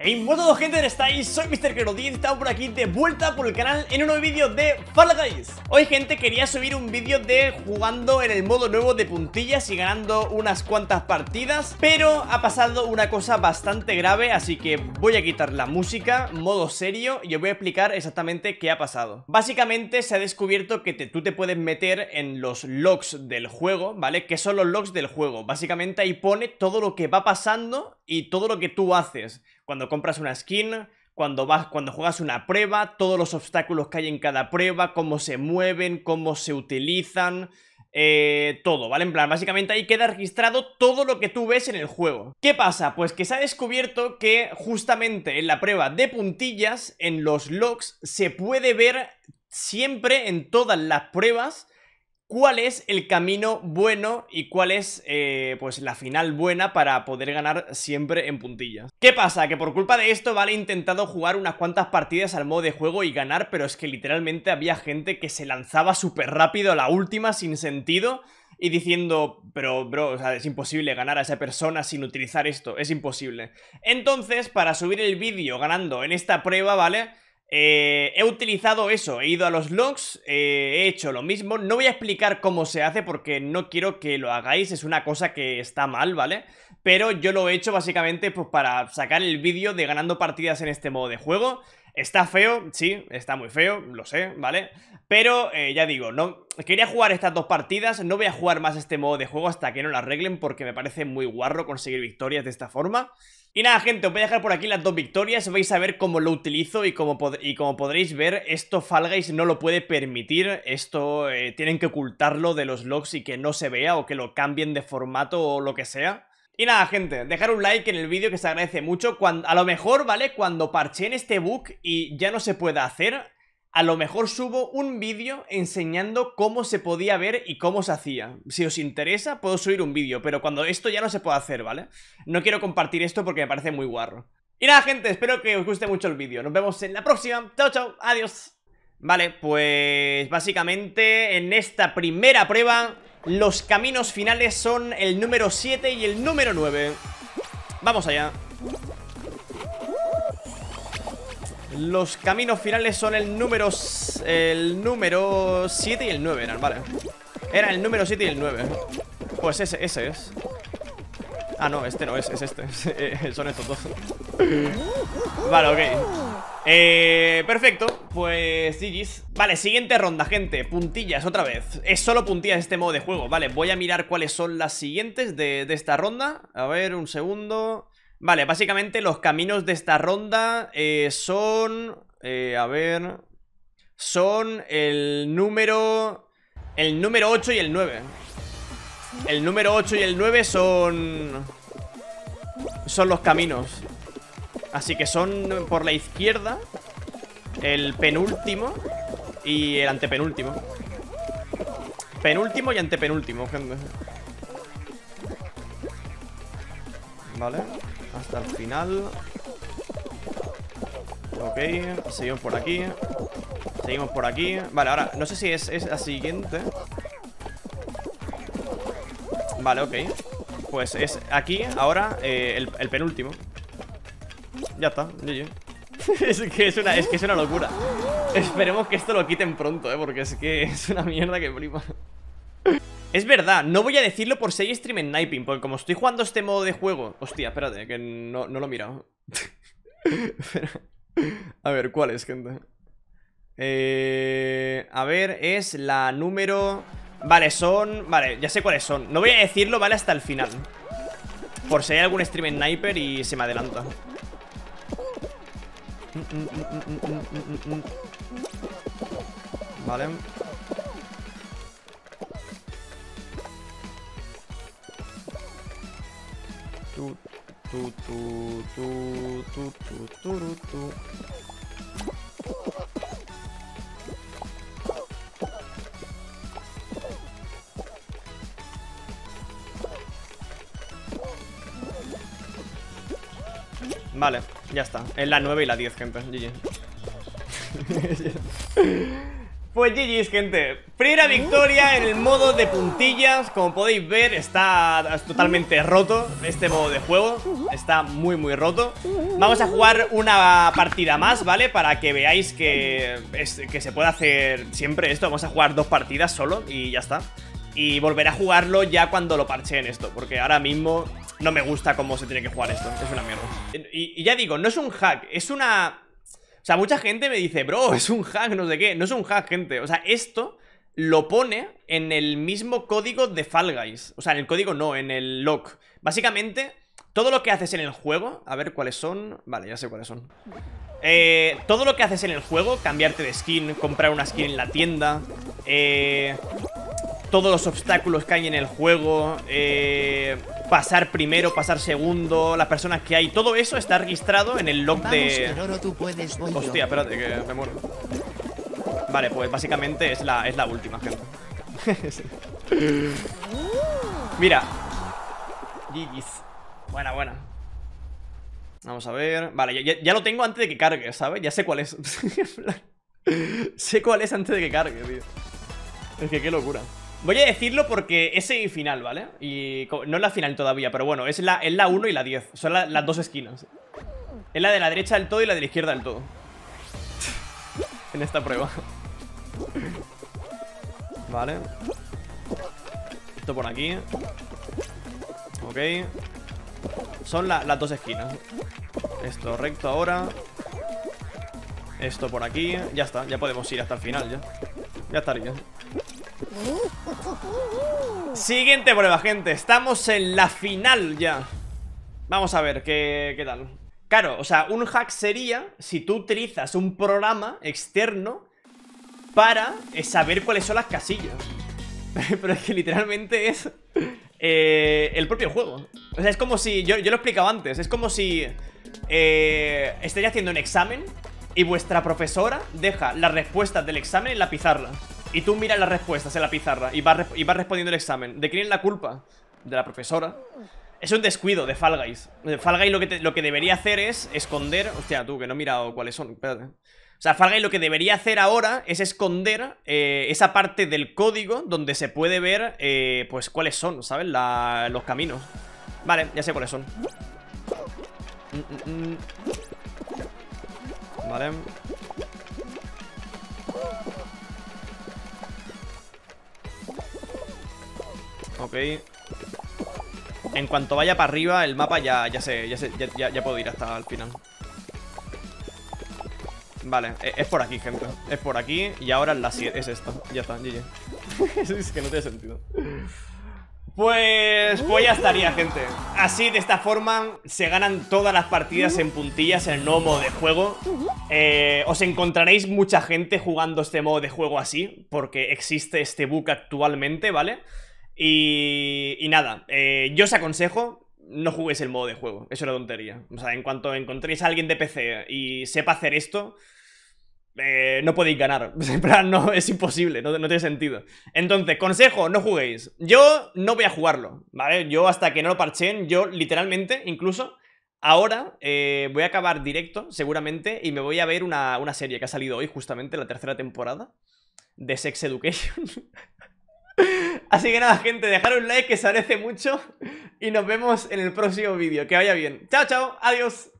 Hey, modo gente, estáis? Soy Mr. Kero10 y estamos por aquí de vuelta por el canal en un nuevo vídeo de Fall Guys Hoy gente quería subir un vídeo de jugando en el modo nuevo de puntillas y ganando unas cuantas partidas Pero ha pasado una cosa bastante grave, así que voy a quitar la música, modo serio Y os voy a explicar exactamente qué ha pasado Básicamente se ha descubierto que tú te puedes meter en los logs del juego, ¿vale? Que son los logs del juego Básicamente ahí pone todo lo que va pasando y todo lo que tú haces cuando compras una skin, cuando vas, cuando juegas una prueba, todos los obstáculos que hay en cada prueba, cómo se mueven, cómo se utilizan, eh, todo, ¿vale? En plan, básicamente ahí queda registrado todo lo que tú ves en el juego. ¿Qué pasa? Pues que se ha descubierto que justamente en la prueba de puntillas, en los logs, se puede ver siempre en todas las pruebas cuál es el camino bueno y cuál es eh, pues la final buena para poder ganar siempre en puntillas. ¿Qué pasa? Que por culpa de esto Vale intentado jugar unas cuantas partidas al modo de juego y ganar, pero es que literalmente había gente que se lanzaba súper rápido a la última sin sentido y diciendo, pero bro, o sea, es imposible ganar a esa persona sin utilizar esto, es imposible. Entonces, para subir el vídeo ganando en esta prueba, ¿vale? Eh, he utilizado eso, he ido a los logs, eh, he hecho lo mismo, no voy a explicar cómo se hace porque no quiero que lo hagáis, es una cosa que está mal, ¿vale? Pero yo lo he hecho básicamente pues para sacar el vídeo de ganando partidas en este modo de juego Está feo, sí, está muy feo, lo sé, ¿vale? Pero eh, ya digo, no quería jugar estas dos partidas, no voy a jugar más este modo de juego hasta que no lo arreglen porque me parece muy guarro conseguir victorias de esta forma. Y nada, gente, os voy a dejar por aquí las dos victorias, vais a ver cómo lo utilizo y como, y podréis ver, esto Fall Guys no lo puede permitir, esto eh, tienen que ocultarlo de los logs y que no se vea o que lo cambien de formato o lo que sea. Y nada, gente, dejar un like en el vídeo que se agradece mucho. Cuando, a lo mejor, ¿vale? Cuando parcheen este bug y ya no se pueda hacer, a lo mejor subo un vídeo enseñando cómo se podía ver y cómo se hacía. Si os interesa, puedo subir un vídeo, pero cuando esto ya no se puede hacer, ¿vale? No quiero compartir esto porque me parece muy guarro. Y nada, gente, espero que os guste mucho el vídeo. Nos vemos en la próxima. Chao, chao. Adiós. Vale, pues básicamente en esta primera prueba los caminos finales son el número 7 y el número 9 Vamos allá Los caminos finales son el número El número 7 y el 9 eran, vale. Era el número 7 y el 9 Pues ese, ese es. Ah, no, este no es, es este. Son estos dos. Vale, ok. Eh, perfecto, pues GG's Vale, siguiente ronda, gente, puntillas otra vez. Es solo puntillas este modo de juego. Vale, voy a mirar cuáles son las siguientes de, esta ronda. A ver, un segundo Vale, básicamente los caminos de esta ronda eh, son... Eh, a ver... Son el número... El número 8 y el 9 El número 8 y el 9 son... Son los caminos. Así que son por la izquierda El penúltimo Y el antepenúltimo. Penúltimo y antepenúltimo, gente Vale Hasta el final. Ok, seguimos por aquí. Seguimos por aquí. Vale, ahora, no sé si es, es la siguiente. Vale, ok. Pues es aquí, ahora, eh, el, penúltimo. Ya está, es, que es, una, es que es una locura. Esperemos que esto lo quiten pronto, eh Porque es que es una mierda que prima Es verdad, no voy a decirlo por si hay stream en Sniping Porque como estoy jugando este modo de juego Hostia, espérate, que no, no lo he mirado. A ver, ¿cuál es, gente? Eh, a ver, es la número... Vale, son... Vale, ya sé cuáles son. No voy a decirlo, vale, hasta el final. Por si hay algún stream Sniper y se me adelanta. Vale. Tu, tu, tu, tu, tu, tu, tu, tu. Vale, ya está. Es la 9 y la 10, gente. Pues GG's, gente. Primera victoria en el modo de puntillas. Como podéis ver, está totalmente roto este modo de juego. Está muy, muy roto. Vamos a jugar una partida más, ¿vale? Para que veáis que, que se puede hacer siempre esto. Vamos a jugar dos partidas solo y ya está. Y volveré a jugarlo ya cuando lo parche en esto. Porque ahora mismo no me gusta cómo se tiene que jugar esto. Es una mierda. y ya digo, no es un hack, es una sea, mucha gente me dice, bro, es un hack, no sé qué. No es un hack, gente. O sea, esto lo pone en el mismo código de Fall Guys. O sea, en el código no, en el lock. Básicamente, todo lo que haces en el juego... A ver cuáles son... Vale, ya sé cuáles son. Eh, todo lo que haces en el juego, cambiarte de skin, comprar una skin en la tienda, eh, todos los obstáculos que hay en el juego, eh, pasar primero, pasar segundo, las personas que hay, todo eso está registrado en el log de... Hostia, espérate, que me muero. Vale, pues básicamente es la, es la última, gente. Mira. GG's. Buena, buena. Vamos a ver. Vale, ya, ya, lo tengo antes de que cargue, ¿sabes? Ya sé cuál es. sé cuál es antes de que cargue, tío. Es que qué locura. Voy a decirlo porque es semifinal, ¿vale? Y no es la final todavía, pero bueno, es la, es la 1 y la 10 Son las dos esquinas. Es la de la derecha del todo y la de la izquierda del todo. En esta prueba. Vale. Esto por aquí. Ok. Son las dos esquinas. Esto recto ahora. Esto por aquí. Ya está, ya podemos ir hasta el final ya. Ya estaría Siguiente prueba, gente. Estamos en la final ya. Vamos a ver qué, qué tal. Claro, o sea, un hack sería Si tú utilizas un programa externo Para saber cuáles son las casillas. Pero es que literalmente es eh, El propio juego. O sea, es como si, yo, yo lo he explicado antes Es como si eh, haciendo un examen Y vuestra profesora deja las respuestas del examen en la pizarra y tú miras las respuestas en la pizarra y vas, y respondiendo el examen. ¿De quién es la culpa? De la profesora. Es un descuido de Fall Guys. Fall Guys lo que, lo que debería hacer es esconder... Hostia, tú, que no he mirado cuáles son. Espérate. O sea, Fall Guys lo que debería hacer ahora es esconder eh, esa parte del código donde se puede ver, eh, pues, cuáles son, ¿sabes? los caminos. Vale, ya sé cuáles son. Mm, mm, mm. Vale. En cuanto vaya para arriba El mapa ya, ya sé, ya, sé ya, ya, puedo ir hasta el final. Vale, e, es por aquí, gente. Es por aquí y ahora es la 7 Es esto, ya está, GG Es que no tiene sentido. Pues, pues ya estaría, gente. Así, de esta forma, se ganan todas las partidas en puntillas en el nuevo modo de juego. Eh, Os encontraréis mucha gente jugando este modo de juego así Porque existe este bug actualmente, vale y, nada, eh, yo os aconsejo, no juguéis el modo de juego, eso era tontería. O sea, en cuanto encontréis a alguien de PC y sepa hacer esto, eh, no podéis ganar. En plan, no, es imposible, no, tiene sentido. Entonces, consejo, no juguéis. Yo no voy a jugarlo, ¿vale? Yo hasta que no lo parchen, yo literalmente, incluso, ahora eh, voy a acabar directo, seguramente, y me voy a ver una, una serie que ha salido hoy, justamente, la tercera temporada de Sex Education. Así que nada, gente, dejar un like que se agradece mucho y nos vemos en el próximo vídeo. Que vaya bien. Chao, chao, adiós.